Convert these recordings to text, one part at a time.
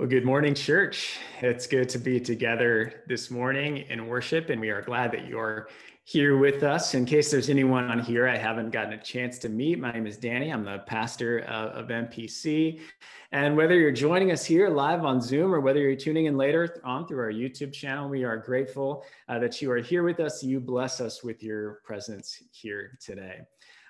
Well, good morning, church. It's good to be together this morning in worship, and we are glad that you're here with us. In case there's anyone on here I haven't gotten a chance to meet, my name is Danny. I'm the pastor of, MPC. And whether you're joining us here live on Zoom or whether you're tuning in later on through our YouTube channel, we are grateful uh, that you are here with us. You bless us with your presence here today.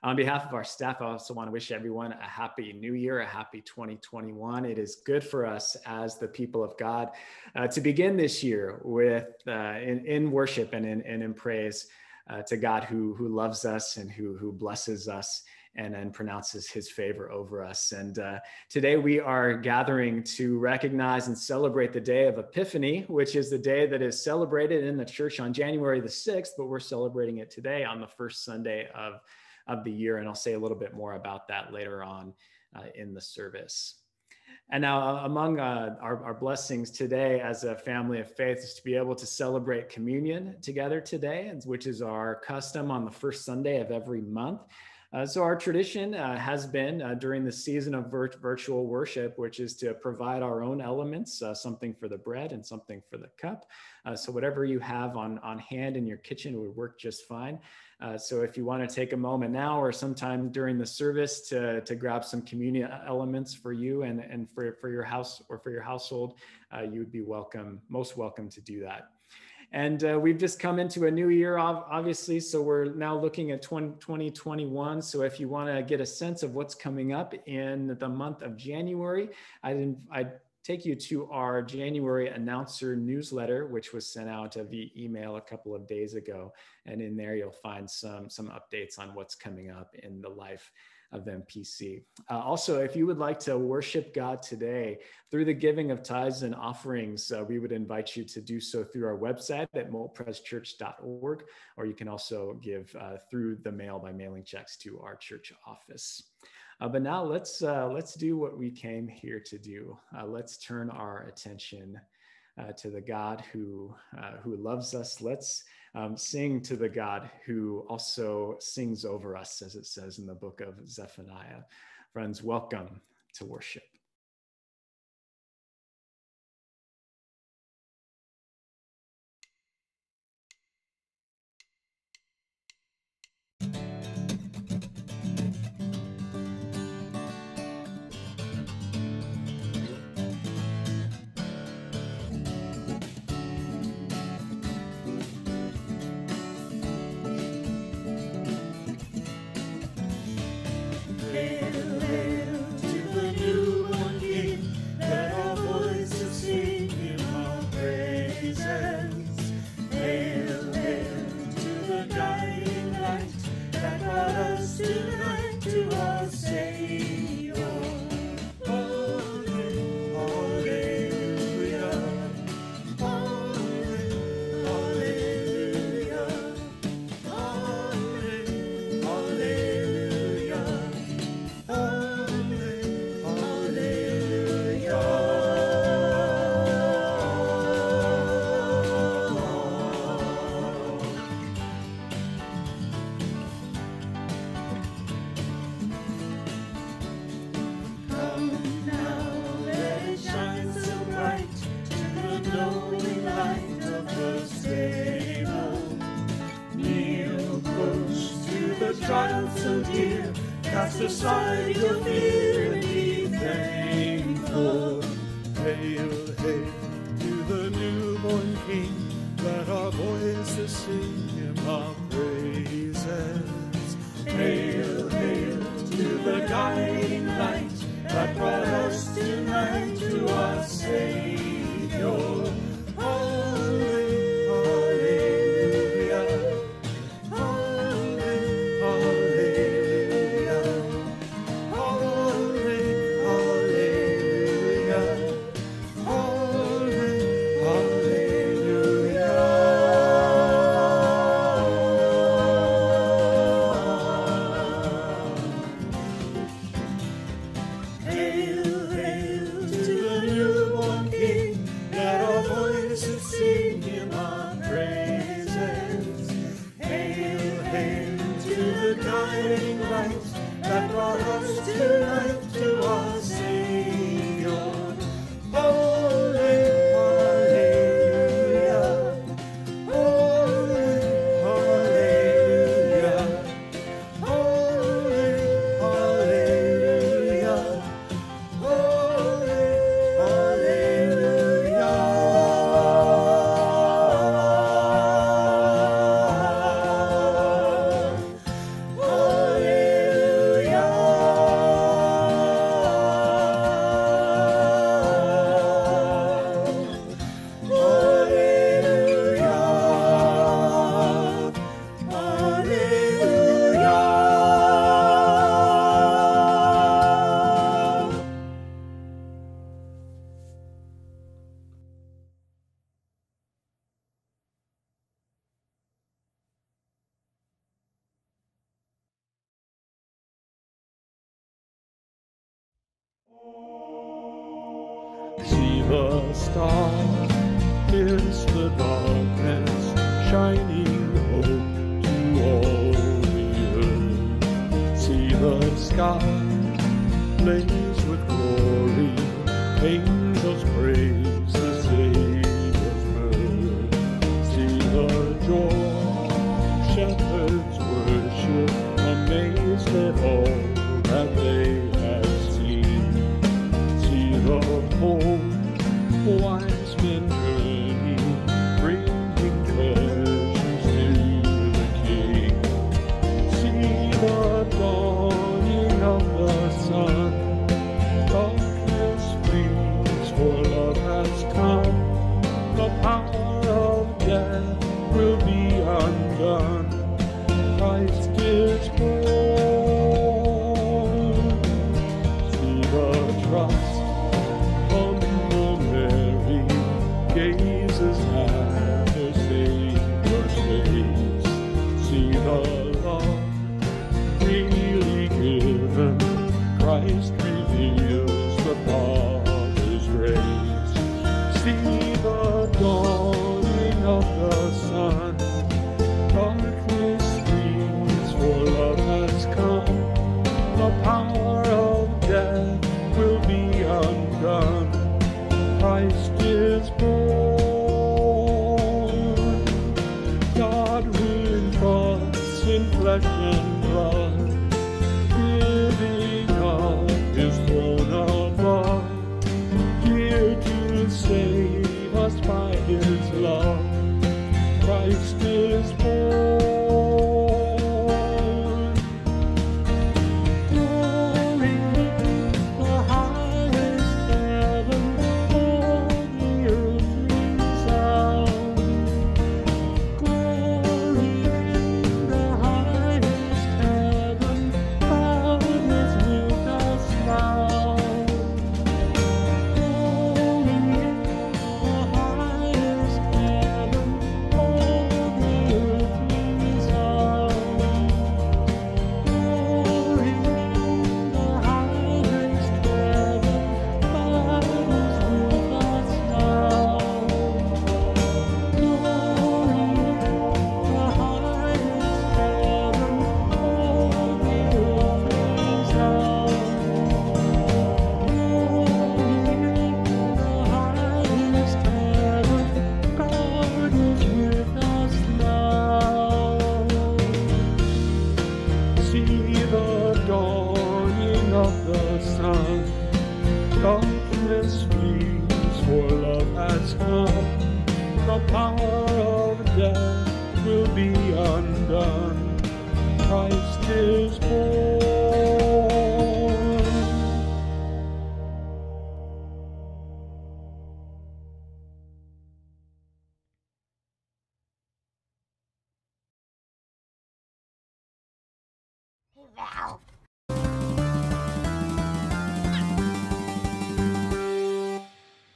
On behalf of our staff, I also want to wish everyone a happy new year, a happy 2021. It is good for us as the people of God uh, to begin this year with uh, in, in, worship and in, and in praise uh, to God who, who loves us and who, who blesses us and then pronounces his favor over us. And uh, today we are gathering to recognize and celebrate the day of Epiphany, which is the day that is celebrated in the church on January the 6th, but we're celebrating it today on the first Sunday of of the year. And I'll say a little bit more about that later on uh, in the service. And now, uh, among uh, our, our, blessings today as a family of faith is to be able to celebrate communion together today, which is our custom on the first Sunday of every month. Uh, so, our tradition uh, has been uh, during the season of vir- virtual worship, which is to provide our own elements, something for the bread and something for the cup. so, whatever you have on, on hand in your kitchen would work just fine. Uh, so if you want to take a moment now or sometime during the service to, to grab some communion elements for you and, and for, for your house or for your household, uh, you would be welcome, most welcome to do that. And uh, we've just come into a new year, obviously. So we're now looking at 20, 2021. So if you want to get a sense of what's coming up in the month of January, I'd, I'd take you to our January announcer newsletter, which was sent out via email a couple of days ago. And in there, you'll find some, some updates on what's coming up in the life of MPC. Uh, also, if you would like to worship God today through the giving of tithes and offerings, uh, we would invite you to do so through our website at multpreschurch.org, or you can also give uh, through the mail by mailing checks to our church office. Uh, but now let's uh, let's do what we came here to do. Uh, let's turn our attention uh, to the God who uh, who loves us. Let's um, sing to the God who also sings over us, as it says in the book of Zephaniah. Friends, welcome to worship. That brought us to life to our Savior. Oh, See the star, is the darkness, shining hope to all the earth. See the sky, blaze with glory, angels praise Christ is born.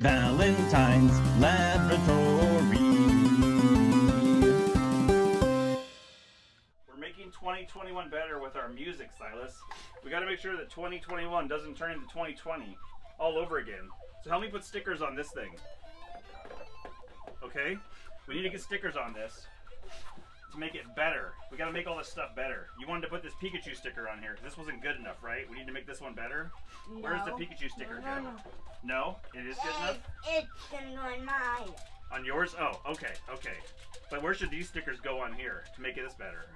Valentine's Laboratory. We're making 2021 better with our music, Silas. We got to make sure that 2021 doesn't turn into 2020 all over again. So help me put stickers on this thing. Okay? We need to get stickers on this to make it better. We got to make all this stuff better. You wanted to put this Pikachu sticker on here because this wasn't good enough, right? We need to make this one better. Where's the Pikachu sticker No, no, no. No, it is good enough. It's gonna go in mine. On yours? Oh, okay, okay. But where should these stickers go on here to make it this better?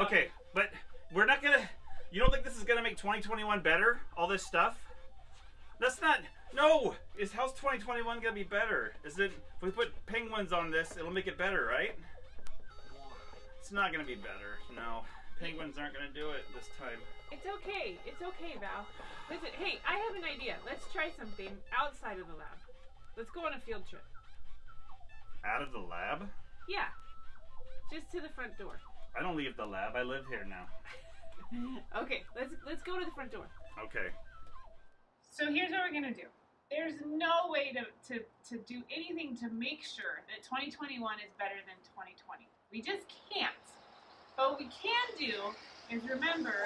Okay, but we're not gonna. You don't think this is gonna make 2021 better? All this stuff? That's not. No! Is House 2021 gonna be better? Is it. If we put penguins on this, it'll make it better, right? It's not gonna be better. No. Penguins aren't gonna do it this time. It's okay. It's okay, Val. Listen, hey, I have an idea. Let's try something outside of the lab. Let's go on a field trip. Out of the lab? Yeah. Just to the front door. I don't leave the lab. I live here now. Okay, let's let's go to the front door. Okay. So here's what we're gonna do. There's no way to, to, to do anything to make sure that 2021 is better than 2020. We just can't. But what we can do is remember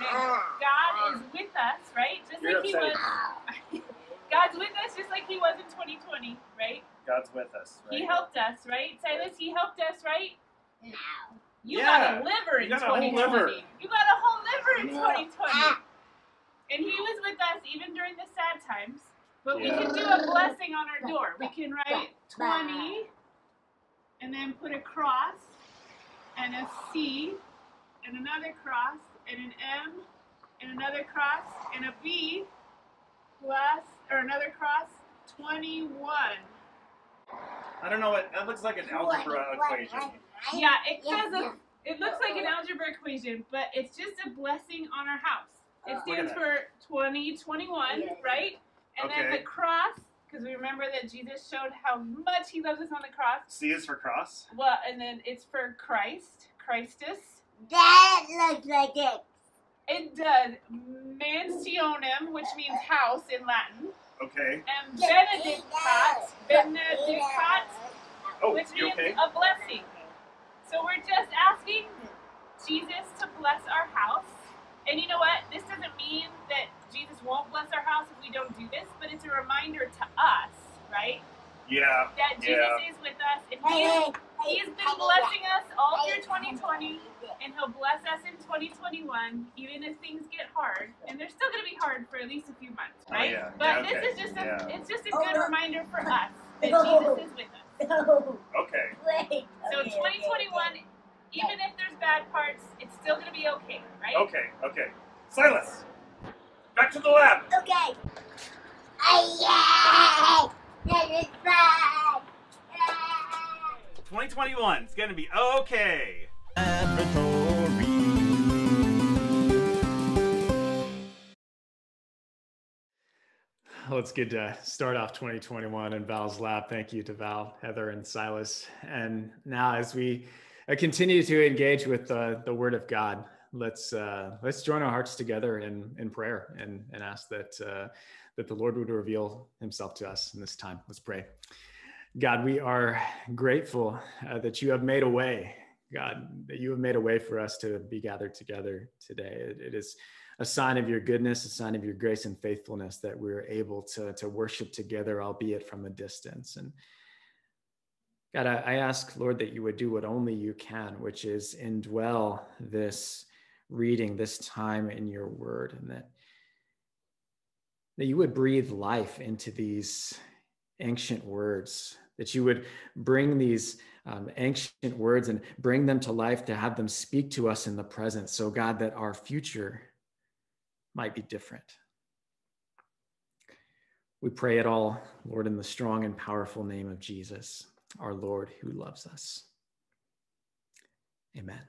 that God is with us, right? Just You're like He was. God's with us just like He was in 2020, right? God's with us. Right? He helped us, right? Silas, He helped us, right? You Yeah. got a liver in You got a whole 2020. liver. You got a whole liver in Yeah. 2020. And He was with us even during the sad times. But we can do a blessing on our door. We can write 20 and then put a cross and a C and another cross and an M and another cross and a B plus or another cross 21. I don't know what that looks like an algebra equation. Yeah, it says a, it looks like an algebra equation, but it's just a blessing on our house. It Uh, stands at for 2021, right? And then the cross, because we remember that Jesus showed how much he loves us on the cross. C is for cross. Well, and then it's for Christ, Christus. That looks like it. It does mansionem, which means house in Latin, Okay. and benedicat, benedicat, Oh, which means okay? a blessing. So we're just asking Jesus to bless our house. And you know what? This doesn't mean that Jesus won't bless our house if we don't do this, but it's a reminder to us, right? Yeah. That Jesus Yeah. is with us and He, is, he has been blessing us all through 2020 and he'll bless us in 2021 even if things get hard. And they're still going to be hard for at least a few months, Oh, right? yeah. But Yeah, this is just a Yeah. it's just a oh, good reminder for us that Jesus is with us. No, oh. Okay. wait. So Okay, 2021, even if there's bad parts, it's still gonna be okay, right? Okay. Okay. Silas, back to the lab. Okay. okay. Oh, yay! That is fun. Yay! 2021. It's gonna be okay. Laboratory. Well, it's good to start off 2021 in Val's lab. Thank you to Val, Heather, and Silas. And now, as we uh, continue to engage with uh, the Word of God, let's uh, let's join our hearts together in in prayer and and ask that uh, that the Lord would reveal Himself to us in this time. Let's pray. God, we are grateful uh, that you have made a way. God, that you have made a way for us to be gathered together today. it, it is a sign of your goodness, a sign of your grace and faithfulness that we're able to, to worship together, albeit from a distance. And God, I, I ask, Lord, that you would do what only you can, which is indwell this reading, this time in your word, and that, that you would breathe life into these ancient words, that you would bring these um, ancient words and bring them to life to have them speak to us in the present. So, God, that our future might be different. We pray it all, Lord, in the strong and powerful name of Jesus, our Lord who loves us. Amen.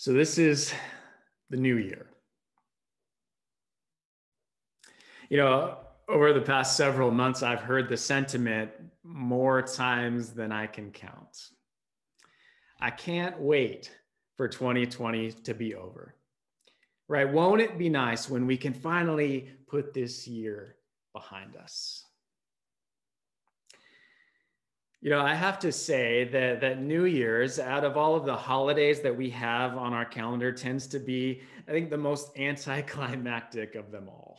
So, this is the new year. You know, over the past several months, I've heard the sentiment more times than I can count. I can't wait for 2020 to be over. Right? Won't it be nice when we can finally put this year behind us? You know, I have to say that that New Year's, out of all of the holidays that we have on our calendar, tends to be, I think, the most anticlimactic of them all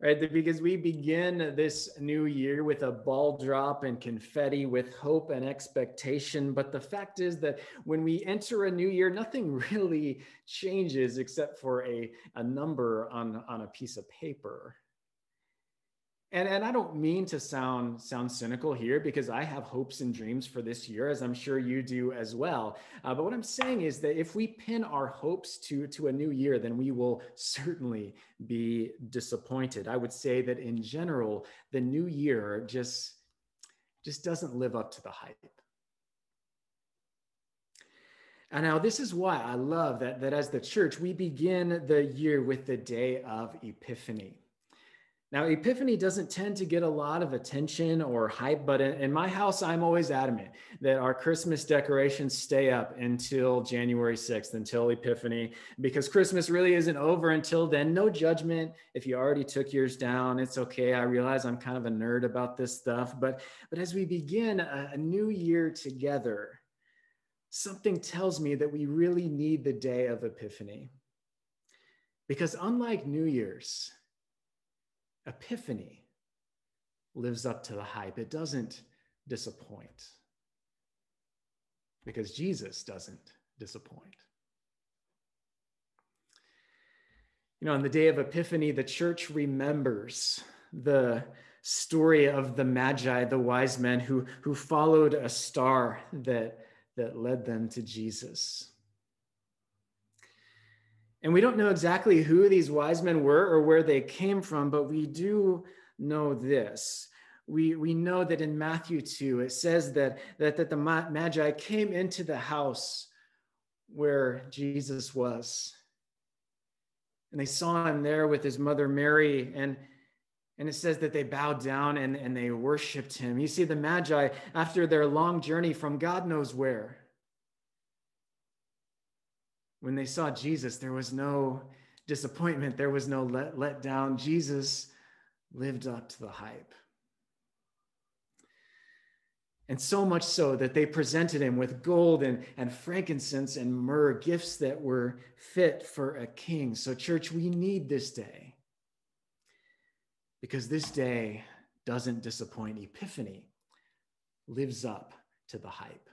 right? Because we begin this new year with a ball drop and confetti with hope and expectation. But the fact is that when we enter a new year, nothing really changes except for a, a number on, on a piece of paper. And, and I don't mean to sound sound cynical here because I have hopes and dreams for this year, as I'm sure you do as well. Uh, but what I'm saying is that if we pin our hopes to, to a new year, then we will certainly be disappointed. I would say that in general, the new year just, just doesn't live up to the hype. And now this is why I love that, that as the church, we begin the year with the day of Epiphany. Now, Epiphany doesn't tend to get a lot of attention or hype, but in, in, my house, I'm always adamant that our Christmas decorations stay up until January 6th, until Epiphany, because Christmas really isn't over until then. No judgment. If you already took yours down, it's okay. I realize I'm kind of a nerd about this stuff, but, but as we begin a, a new year together, something tells me that we really need the day of Epiphany. Because unlike New Year's, Epiphany lives up to the hype. It doesn't disappoint because Jesus doesn't disappoint. You know, on the day of Epiphany, the church remembers the story of the Magi, the wise men who, who followed a star that, that led them to Jesus. And we don't know exactly who these wise men were or where they came from, but we do know this. We, we know that in Matthew 2, it says that, that, that the Magi came into the house where Jesus was. And they saw him there with his mother Mary. And, and it says that they bowed down and, and they worshiped him. You see, the Magi, after their long journey from God knows where, when they saw Jesus, there was no disappointment, there was no let, let down. Jesus lived up to the hype. And so much so that they presented him with gold and, and frankincense and myrrh, gifts that were fit for a king. So, church, we need this day because this day doesn't disappoint. Epiphany lives up to the hype.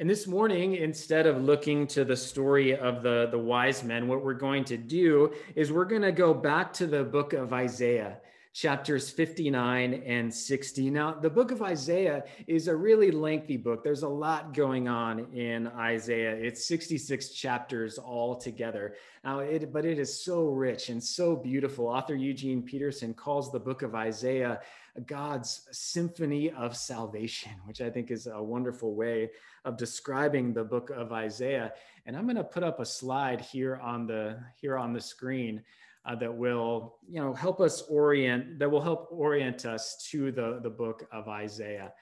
And this morning, instead of looking to the story of the, the wise men, what we're going to do is we're going to go back to the book of Isaiah, chapters 59 and 60. Now, the book of Isaiah is a really lengthy book. There's a lot going on in Isaiah. It's 66 chapters all together. Now, it, but it is so rich and so beautiful. Author Eugene Peterson calls the book of Isaiah God's symphony of salvation, which I think is a wonderful way of describing the book of Isaiah. And I'm going to put up a slide here on the here on the screen uh, that will, you know, help us orient that will help orient us to the the book of Isaiah.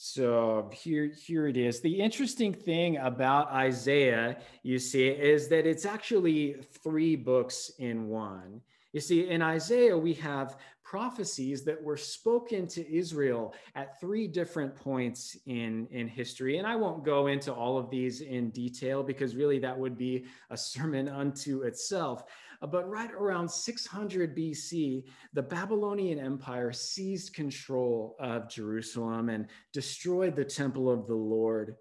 So here, here it is. The interesting thing about Isaiah, you see, is that it's actually three books in one. You see, in Isaiah, we have prophecies that were spoken to Israel at three different points in, in history. And I won't go into all of these in detail because really that would be a sermon unto itself. But right around 600 BC, the Babylonian Empire seized control of Jerusalem and destroyed the temple of the Lord.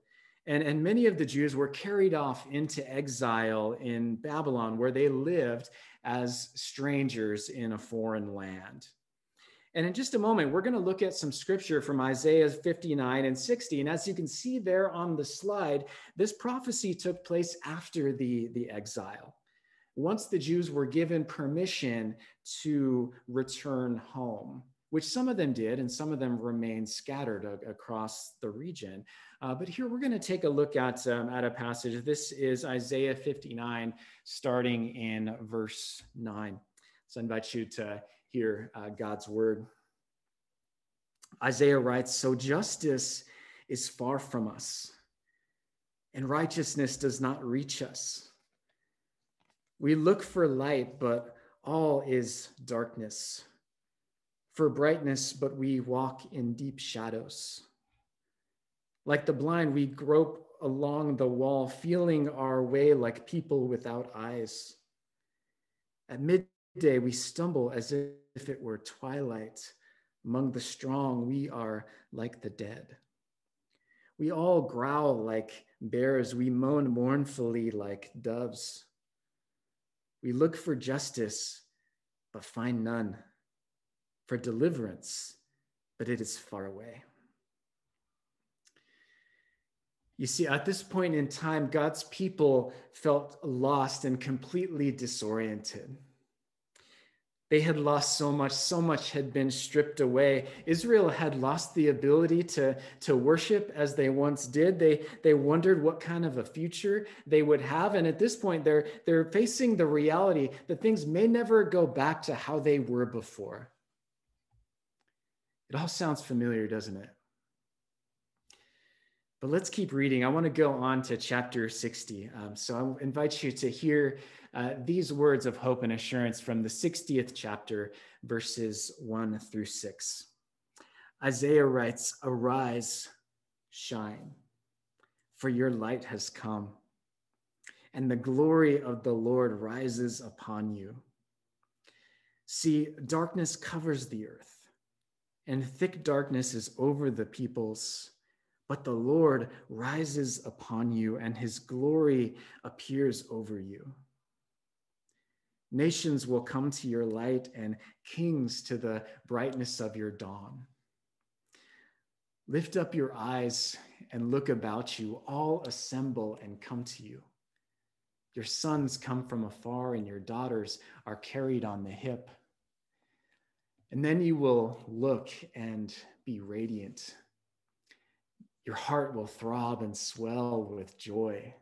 And, and many of the Jews were carried off into exile in Babylon, where they lived as strangers in a foreign land. And in just a moment, we're going to look at some scripture from Isaiah 59 and 60. And as you can see there on the slide, this prophecy took place after the, the exile. Once the Jews were given permission to return home, which some of them did, and some of them remained scattered across the region. Uh, but here we're going to take a look at, um, at a passage. This is Isaiah 59, starting in verse 9. So I invite you to hear uh, God's word. Isaiah writes So justice is far from us, and righteousness does not reach us. We look for light, but all is darkness. For brightness, but we walk in deep shadows. Like the blind, we grope along the wall, feeling our way like people without eyes. At midday, we stumble as if it were twilight. Among the strong, we are like the dead. We all growl like bears, we moan mournfully like doves. We look for justice, but find none, for deliverance, but it is far away. You see, at this point in time, God's people felt lost and completely disoriented. They had lost so much, so much had been stripped away. Israel had lost the ability to, to worship as they once did. They, they wondered what kind of a future they would have. And at this point, they're, they're facing the reality that things may never go back to how they were before. It all sounds familiar, doesn't it? But let's keep reading. I want to go on to chapter 60. Um, so I invite you to hear uh, these words of hope and assurance from the 60th chapter, verses 1 through 6. Isaiah writes, Arise, shine, for your light has come, and the glory of the Lord rises upon you. See, darkness covers the earth, and thick darkness is over the peoples but the Lord rises upon you, and his glory appears over you. Nations will come to your light, and kings to the brightness of your dawn. Lift up your eyes and look about you. All assemble and come to you. Your sons come from afar, and your daughters are carried on the hip. And then you will look and be radiant your heart will throb and swell with joy.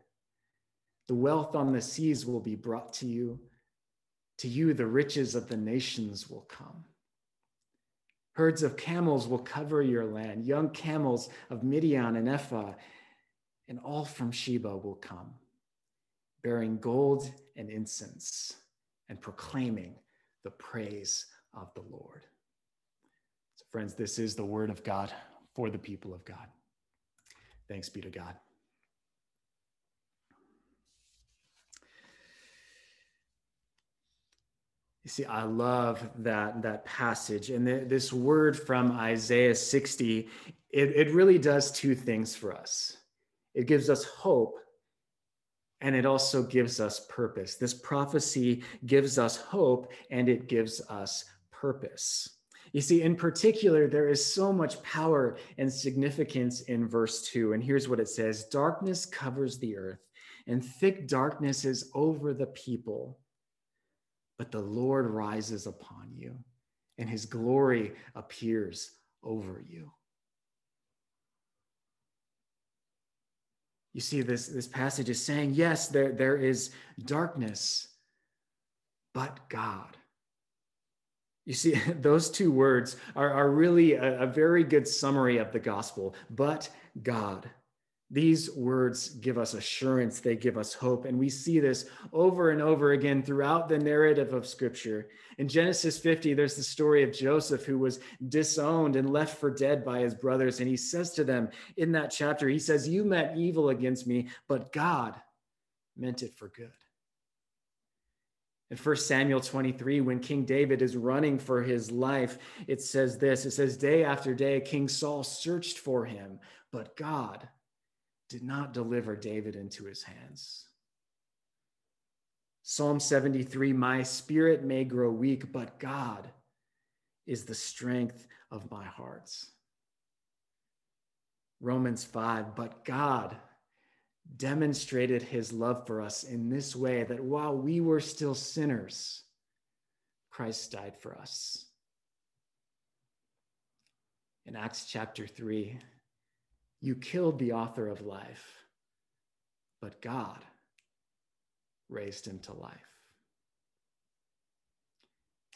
The wealth on the seas will be brought to you. To you, the riches of the nations will come. Herds of camels will cover your land, young camels of Midian and Ephah, and all from Sheba will come, bearing gold and incense and proclaiming the praise of the Lord. So, friends, this is the word of God for the people of God. Thanks be to God. You see, I love that, that passage. And the, this word from Isaiah 60, it, it really does two things for us. It gives us hope and it also gives us purpose. This prophecy gives us hope and it gives us purpose. You see, in particular, there is so much power and significance in verse 2. And here's what it says Darkness covers the earth, and thick darkness is over the people. But the Lord rises upon you, and his glory appears over you. You see, this, this passage is saying, yes, there, there is darkness, but God you see, those two words are, are really a, a very good summary of the gospel. But God, these words give us assurance, they give us hope. And we see this over and over again throughout the narrative of Scripture. In Genesis 50, there's the story of Joseph who was disowned and left for dead by his brothers. And he says to them in that chapter, He says, You meant evil against me, but God meant it for good. In 1 Samuel 23, when King David is running for his life, it says this it says, Day after day, King Saul searched for him, but God did not deliver David into his hands. Psalm 73 My spirit may grow weak, but God is the strength of my hearts. Romans 5 But God demonstrated his love for us in this way that while we were still sinners, Christ died for us. In Acts chapter 3, you killed the author of life, but God raised him to life.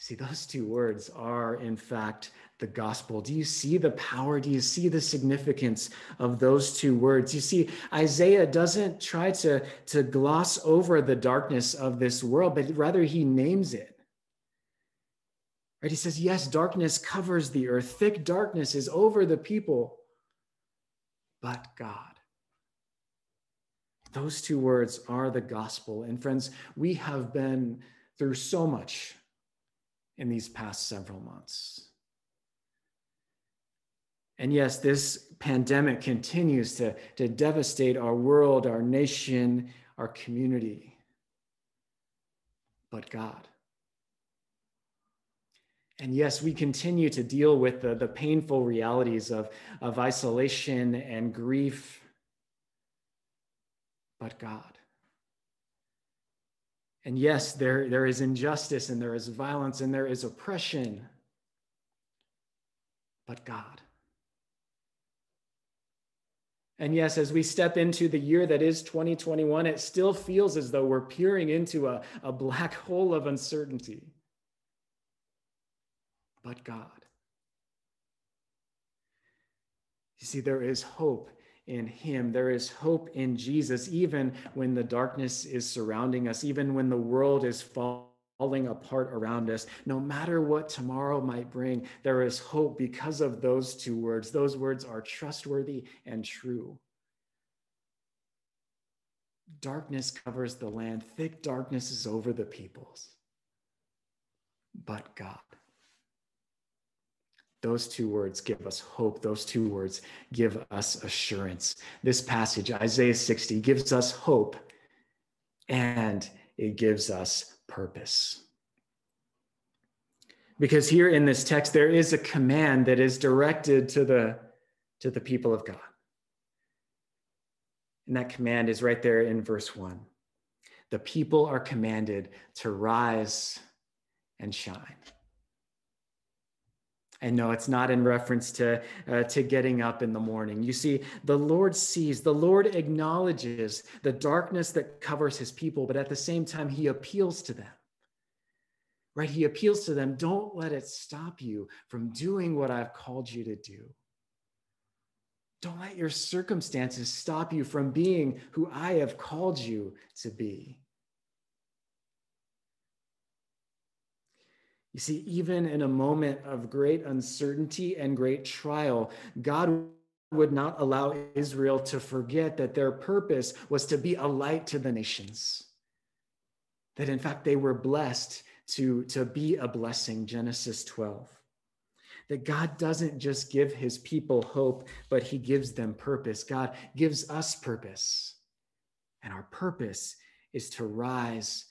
See, those two words are, in fact, the gospel. Do you see the power? Do you see the significance of those two words? You see, Isaiah doesn't try to, to gloss over the darkness of this world, but rather he names it. Right? He says, Yes, darkness covers the earth, thick darkness is over the people, but God. Those two words are the gospel. And friends, we have been through so much in these past several months. And yes, this pandemic continues to, to devastate our world, our nation, our community. But God. And yes, we continue to deal with the, the painful realities of, of isolation and grief. But God. And yes, there, there is injustice and there is violence and there is oppression. But God. And yes, as we step into the year that is 2021, it still feels as though we're peering into a, a black hole of uncertainty. But God. You see, there is hope in Him. There is hope in Jesus, even when the darkness is surrounding us, even when the world is falling apart around us. No matter what tomorrow might bring, there is hope because of those two words. Those words are trustworthy and true. Darkness covers the land, thick darkness is over the peoples. But God. Those two words give us hope. Those two words give us assurance. This passage, Isaiah 60, gives us hope and it gives us purpose. Because here in this text, there is a command that is directed to the, to the people of God. And that command is right there in verse 1. The people are commanded to rise and shine. And no, it's not in reference to, uh, to getting up in the morning. You see, the Lord sees, the Lord acknowledges the darkness that covers his people, but at the same time, he appeals to them. Right? He appeals to them don't let it stop you from doing what I've called you to do. Don't let your circumstances stop you from being who I have called you to be. You see, even in a moment of great uncertainty and great trial, God would not allow Israel to forget that their purpose was to be a light to the nations. That in fact they were blessed to, to be a blessing, Genesis 12. That God doesn't just give his people hope, but he gives them purpose. God gives us purpose. And our purpose is to rise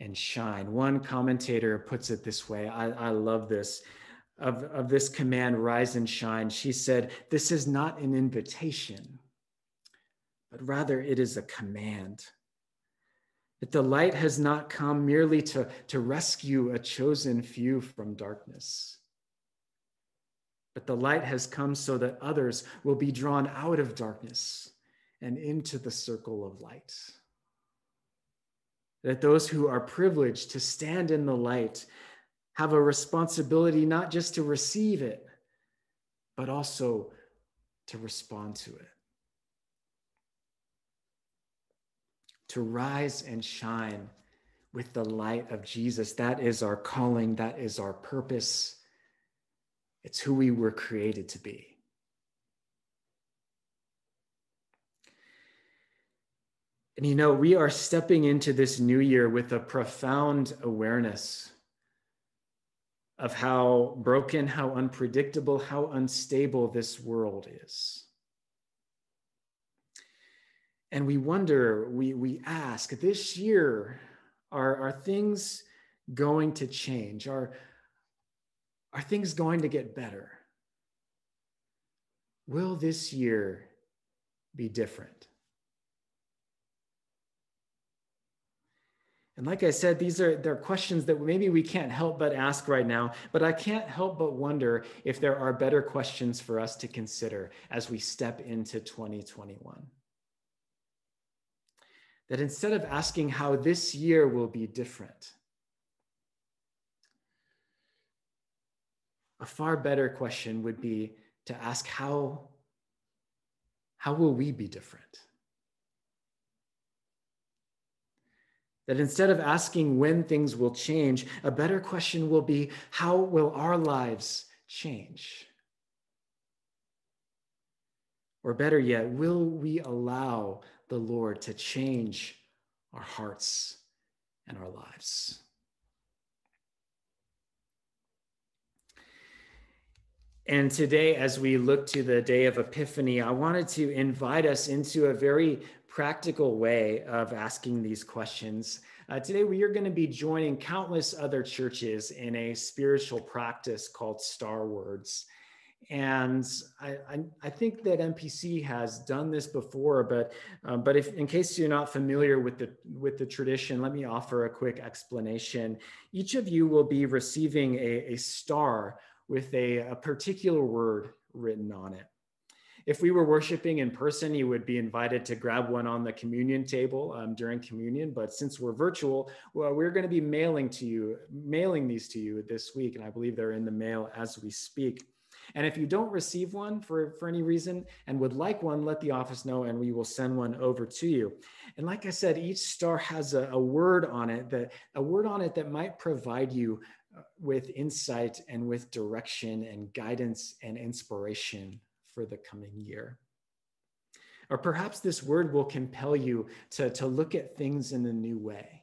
and shine. One commentator puts it this way I, I love this. Of, of this command, rise and shine, she said, This is not an invitation, but rather it is a command. That the light has not come merely to, to rescue a chosen few from darkness, but the light has come so that others will be drawn out of darkness and into the circle of light that those who are privileged to stand in the light have a responsibility not just to receive it, but also to respond to it. To rise and shine with the light of Jesus. That is our calling, that is our purpose. It's who we were created to be. And you know, we are stepping into this new year with a profound awareness of how broken, how unpredictable, how unstable this world is. And we wonder, we, we ask, this year, are, are things going to change? Are, are things going to get better? Will this year be different? And like I said, these are they're questions that maybe we can't help but ask right now, but I can't help but wonder if there are better questions for us to consider as we step into 2021. That instead of asking how this year will be different, a far better question would be to ask how how will we be different? That instead of asking when things will change, a better question will be how will our lives change? Or better yet, will we allow the Lord to change our hearts and our lives? And today, as we look to the day of Epiphany, I wanted to invite us into a very practical way of asking these questions. Uh, today, we are going to be joining countless other churches in a spiritual practice called Star Words. And I, I, I, think that MPC has done this before, but um, but if in case you're not familiar with the with the tradition, let me offer a quick explanation. Each of you will be receiving a, a star with a, a particular word written on it. If we were worshiping in person, you would be invited to grab one on the communion table um, during communion. But since we're virtual, well, we're going to be mailing to you, mailing these to you this week, and I believe they're in the mail as we speak. And if you don't receive one for, for any reason and would like one, let the office know and we will send one over to you. And like I said, each star has a, a word on it that a word on it that might provide you uh, with insight and with direction and guidance and inspiration for the coming year. Or perhaps this word will compel you to, to look at things in a new way.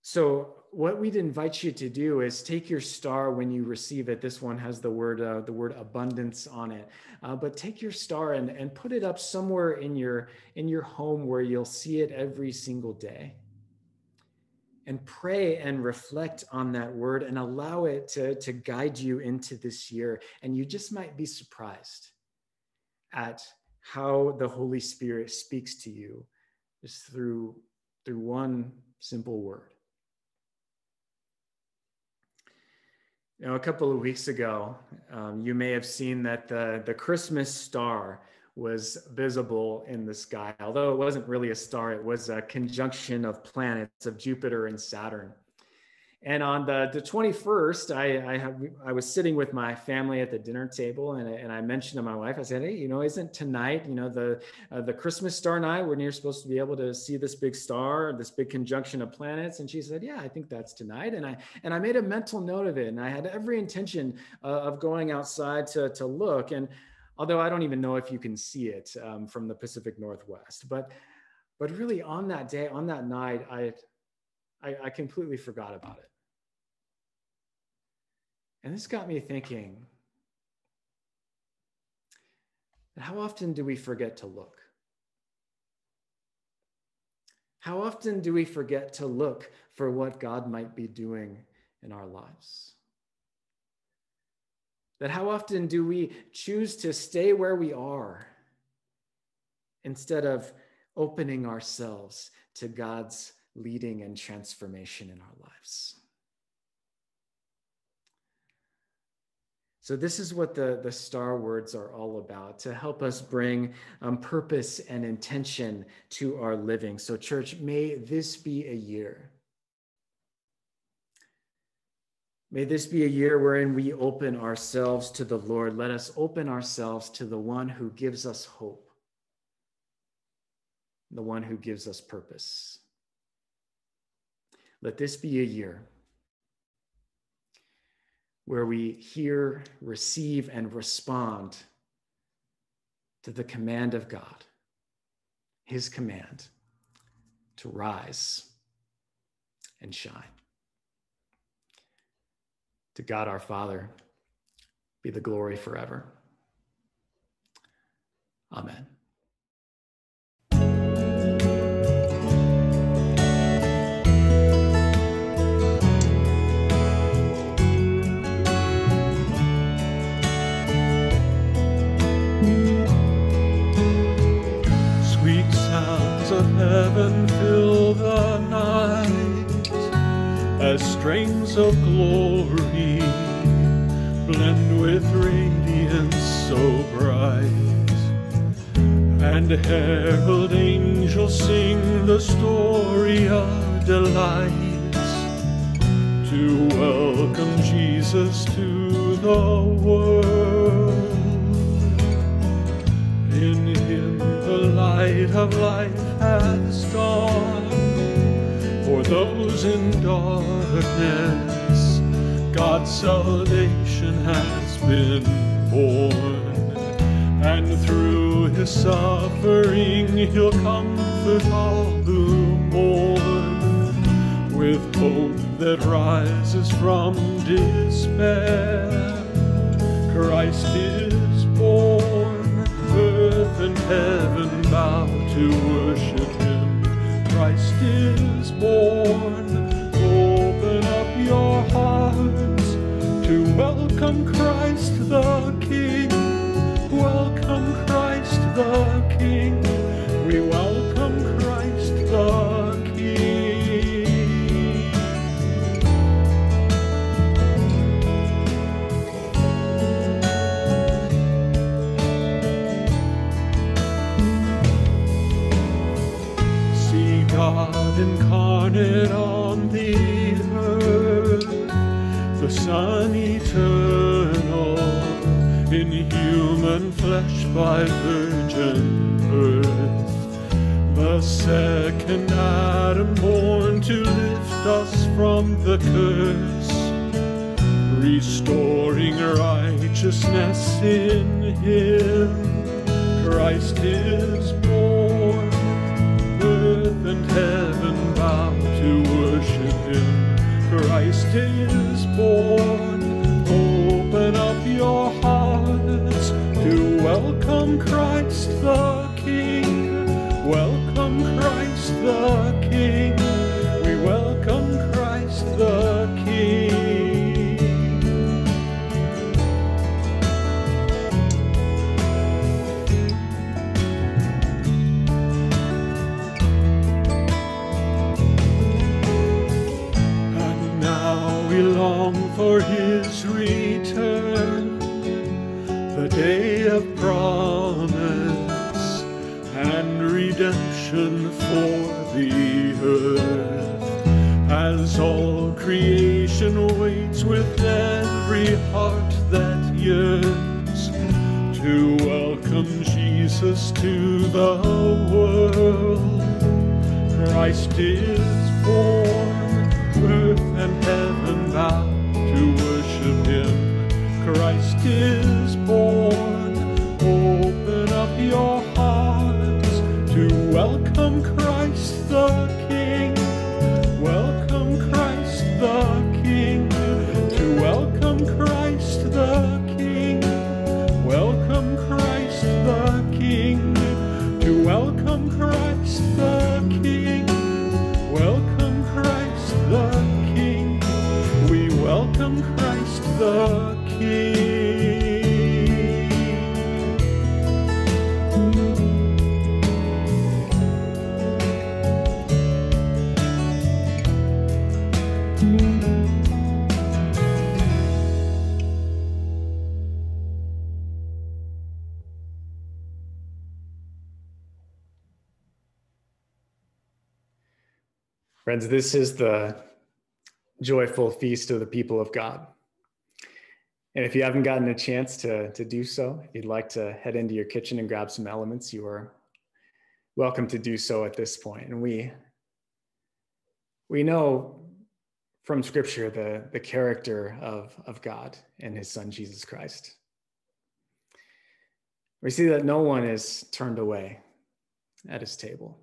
So, what we'd invite you to do is take your star when you receive it. This one has the word uh, the word abundance on it, uh, but take your star and, and put it up somewhere in your in your home where you'll see it every single day and pray and reflect on that word and allow it to, to guide you into this year. And you just might be surprised at how the Holy Spirit speaks to you just through, through one simple word. You know, a couple of weeks ago, um, you may have seen that the, the Christmas star was visible in the sky. Although it wasn't really a star, it was a conjunction of planets of Jupiter and Saturn. And on the, the 21st, I, I, have, I was sitting with my family at the dinner table and I, and I mentioned to my wife, I said, Hey, you know, isn't tonight, you know, the, uh, the Christmas star night when you're supposed to be able to see this big star, this big conjunction of planets? And she said, yeah, I think that's tonight. And I, and I made a mental note of it. And I had every intention uh, of going outside to, to look. And although I don't even know if you can see it um, from the Pacific Northwest. But, but really, on that day, on that night, I, I, I completely forgot about it. And this got me thinking how often do we forget to look? How often do we forget to look for what God might be doing in our lives? That how often do we choose to stay where we are instead of opening ourselves to God's leading and transformation in our lives? So, this is what the, the star words are all about to help us bring um, purpose and intention to our living. So, church, may this be a year May this be a year wherein we open ourselves to the Lord. Let us open ourselves to the one who gives us hope, the one who gives us purpose. Let this be a year where we hear, receive, and respond to the command of God, his command to rise and shine. To God our Father be the glory forever. Amen. Strains of glory blend with radiance so bright. And herald angels sing the story of delight to welcome Jesus to the world. In him the light of life has for those in darkness God's salvation has been born. And through his suffering, he'll comfort all who mourn with hope that rises from despair. Christ is by virgin birth. The second Adam born to lift us from the curse, restoring righteousness in Him. Christ is born earth and heaven bow to worship him. Christ is creation waits with every heart that yearns to welcome Jesus to the world. Christ is born, Friends, this is the joyful feast of the people of God. And if you haven't gotten a chance to, to do so, if you'd like to head into your kitchen and grab some elements, you are welcome to do so at this point. And we, we know from scripture the, the character of, of God and his son, Jesus Christ. We see that no one is turned away at his table.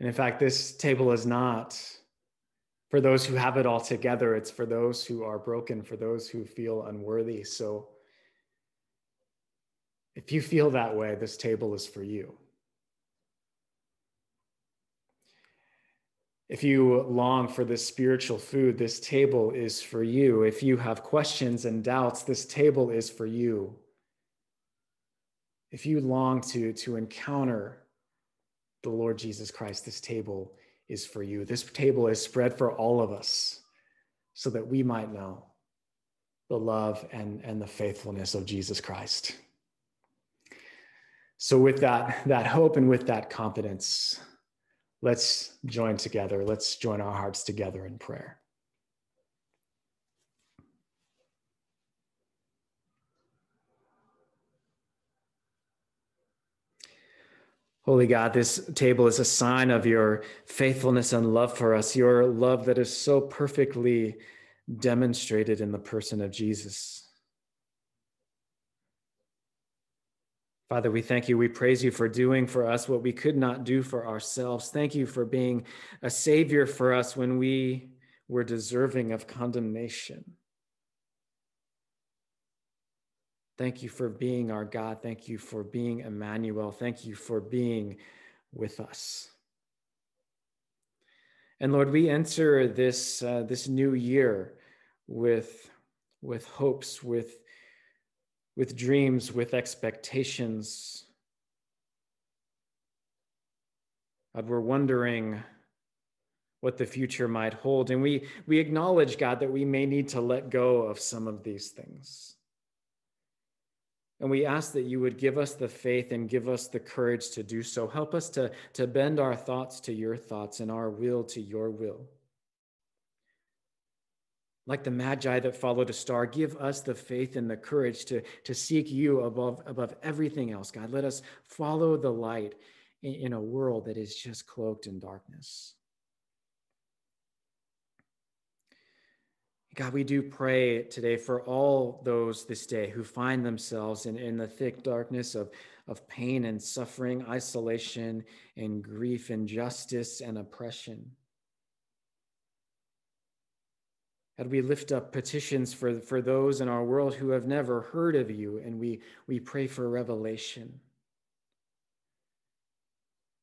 And in fact, this table is not for those who have it all together, it's for those who are broken, for those who feel unworthy. So if you feel that way, this table is for you. If you long for this spiritual food, this table is for you. If you have questions and doubts, this table is for you. If you long to, to encounter the Lord Jesus Christ, this table is for you. This table is spread for all of us so that we might know the love and, and the faithfulness of Jesus Christ. So, with that, that hope and with that confidence, let's join together. Let's join our hearts together in prayer. Holy God, this table is a sign of your faithfulness and love for us, your love that is so perfectly demonstrated in the person of Jesus. Father, we thank you. We praise you for doing for us what we could not do for ourselves. Thank you for being a savior for us when we were deserving of condemnation. Thank you for being our God. Thank you for being Emmanuel. Thank you for being with us. And Lord, we enter this, uh, this new year with, with hopes, with, with dreams, with expectations. God, we're wondering what the future might hold. And we, we acknowledge, God, that we may need to let go of some of these things. And we ask that you would give us the faith and give us the courage to do so. Help us to, to bend our thoughts to your thoughts and our will to your will. Like the Magi that followed a star, give us the faith and the courage to, to seek you above, above everything else, God. Let us follow the light in, in a world that is just cloaked in darkness. God, we do pray today for all those this day who find themselves in, in the thick darkness of, of pain and suffering, isolation and grief, injustice and oppression. God, we lift up petitions for, for those in our world who have never heard of you, and we, we pray for revelation.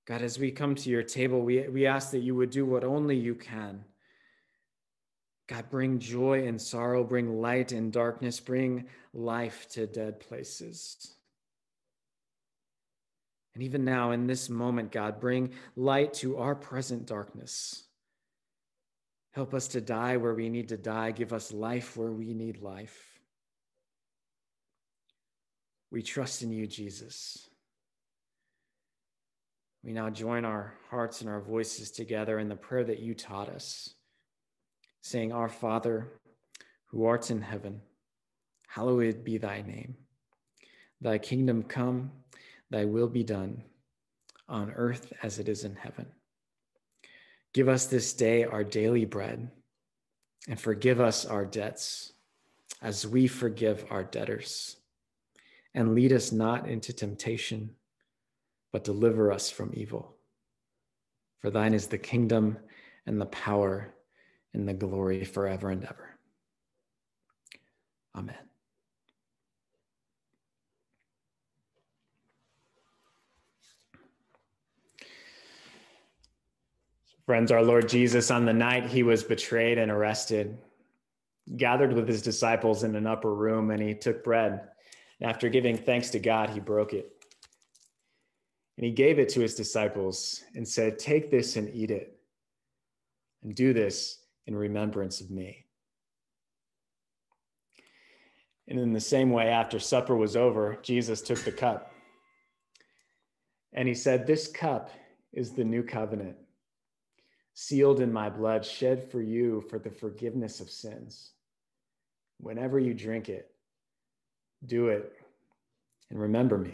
God, as we come to your table, we, we ask that you would do what only you can God, bring joy and sorrow, bring light and darkness, bring life to dead places. And even now, in this moment, God, bring light to our present darkness. Help us to die where we need to die. Give us life where we need life. We trust in you, Jesus. We now join our hearts and our voices together in the prayer that you taught us saying, Our Father, who art in heaven, hallowed be thy name. Thy kingdom come, thy will be done, on earth as it is in heaven. Give us this day our daily bread, and forgive us our debts, as we forgive our debtors. And lead us not into temptation, but deliver us from evil. For thine is the kingdom and the power in the glory forever and ever. Amen. Friends, our Lord Jesus, on the night he was betrayed and arrested, gathered with his disciples in an upper room, and he took bread. And after giving thanks to God, he broke it. And he gave it to his disciples and said, Take this and eat it, and do this in remembrance of me. And in the same way, after supper was over, Jesus took the cup and he said, This cup is the new covenant, sealed in my blood, shed for you for the forgiveness of sins. Whenever you drink it, do it and remember me.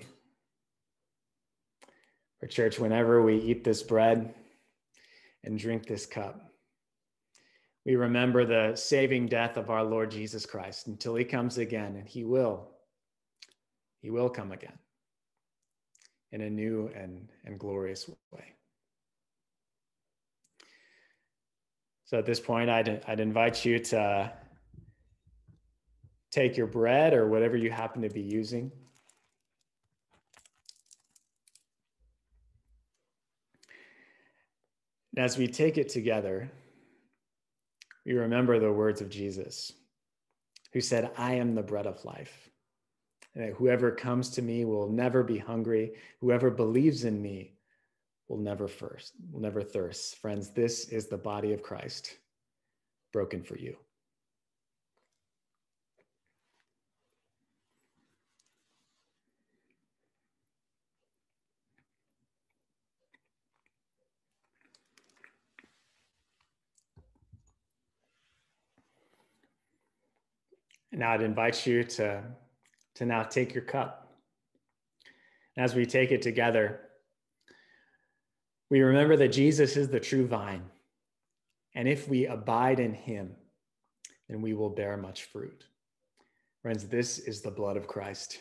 For church, whenever we eat this bread and drink this cup, we remember the saving death of our Lord Jesus Christ until he comes again, and he will. He will come again in a new and, and glorious way. So at this point, I'd, I'd invite you to take your bread or whatever you happen to be using. And As we take it together, we remember the words of Jesus, who said, I am the bread of life. And whoever comes to me will never be hungry. Whoever believes in me will never first, will never thirst. Friends, this is the body of Christ broken for you. Now I'd invite you to, to now take your cup. As we take it together, we remember that Jesus is the true vine. And if we abide in him, then we will bear much fruit. Friends, this is the blood of Christ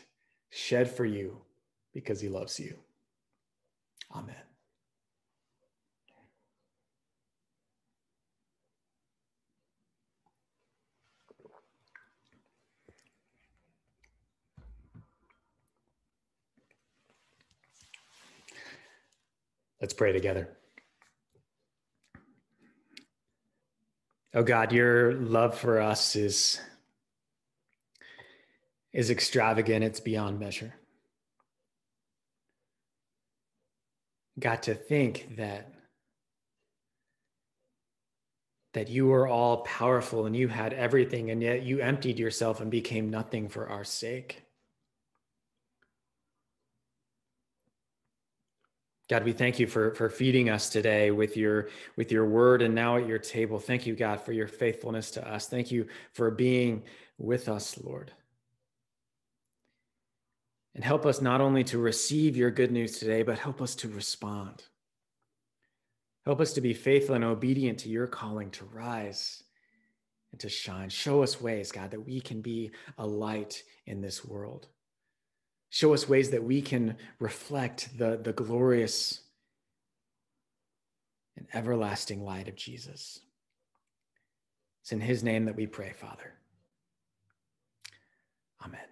shed for you because he loves you. Amen. Let's pray together. Oh God, your love for us is, is extravagant, it's beyond measure. Got to think that that you were all powerful and you had everything and yet you emptied yourself and became nothing for our sake. God, we thank you for, for feeding us today with your, with your word and now at your table. Thank you, God, for your faithfulness to us. Thank you for being with us, Lord. And help us not only to receive your good news today, but help us to respond. Help us to be faithful and obedient to your calling to rise and to shine. Show us ways, God, that we can be a light in this world. Show us ways that we can reflect the, the glorious and everlasting light of Jesus. It's in his name that we pray, Father. Amen.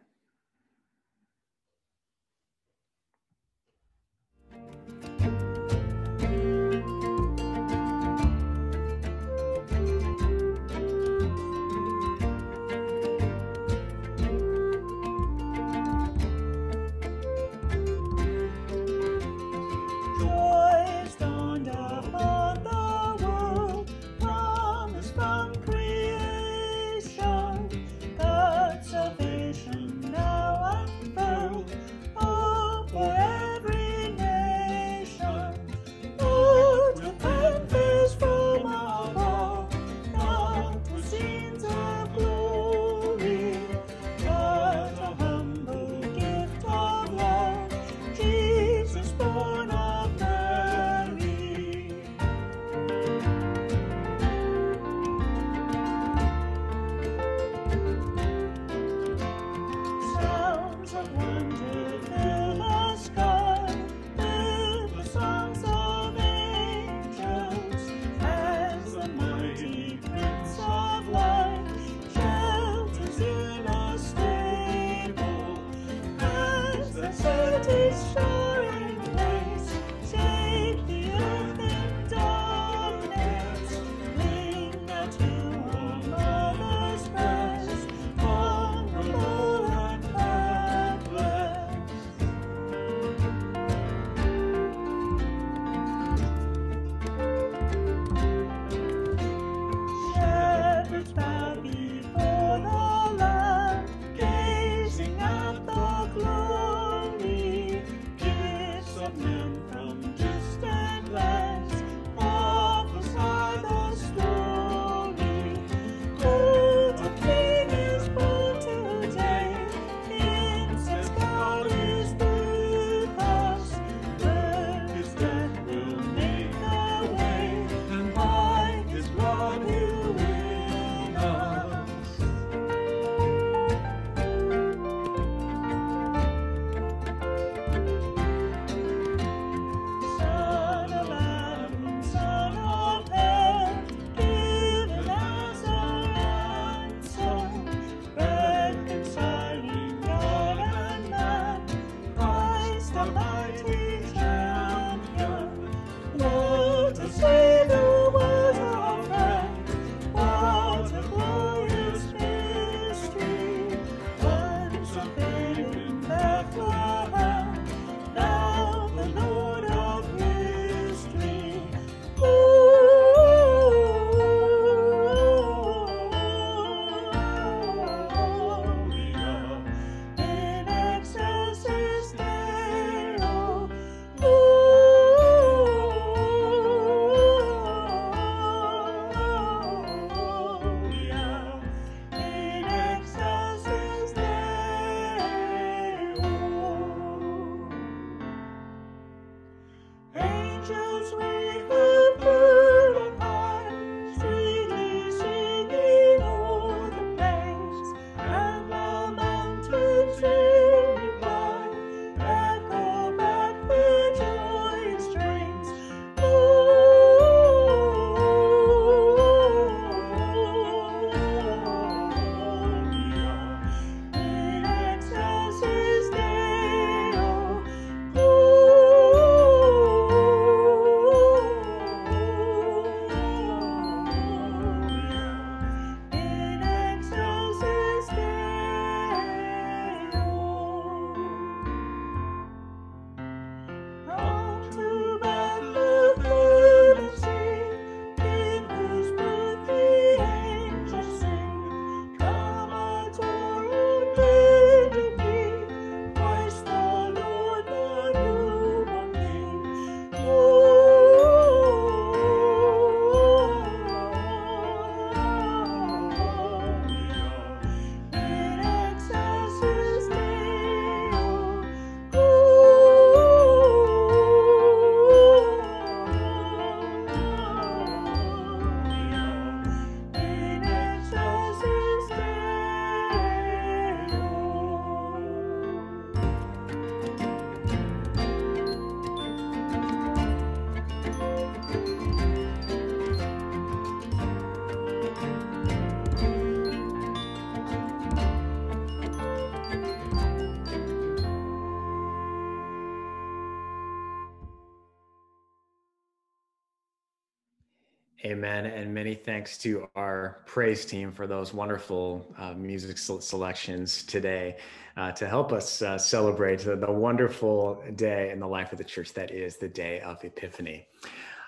Thanks to our praise team for those wonderful uh, music selections today uh, to help us uh, celebrate the, the wonderful day in the life of the church that is the day of Epiphany.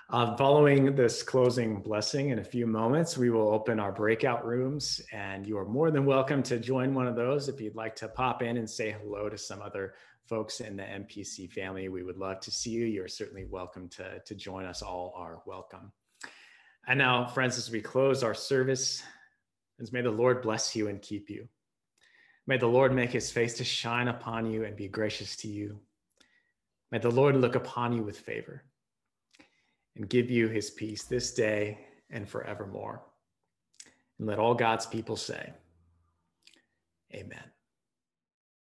Uh, following this closing blessing in a few moments, we will open our breakout rooms, and you are more than welcome to join one of those if you'd like to pop in and say hello to some other folks in the MPC family. We would love to see you. You're certainly welcome to, to join us. All are welcome. And now, friends, as we close our service, may the Lord bless you and keep you. May the Lord make his face to shine upon you and be gracious to you. May the Lord look upon you with favor and give you his peace this day and forevermore. And let all God's people say, Amen.